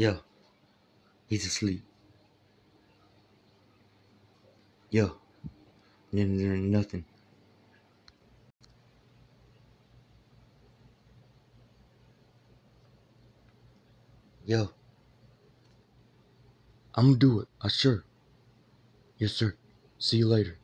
Yeah. He's asleep. N- n- nothing. Yo, I'm gonna do it. I sure. Yes, sir. See you later.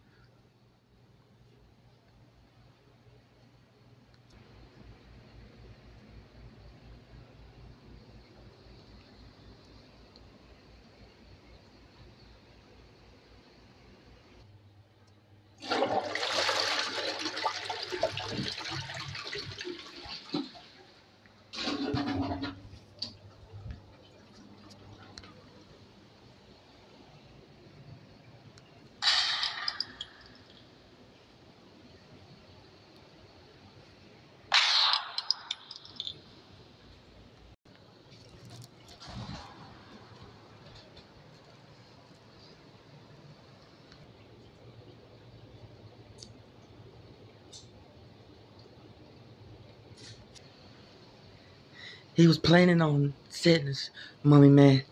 He was planning on setting his Mumieman.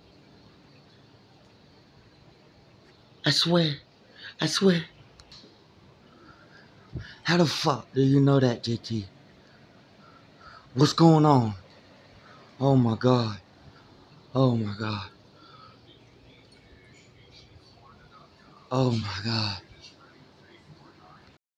I swear. I swear. How the fuck do you know that, JT? What's going on? Oh my god. Oh my god. Oh my god.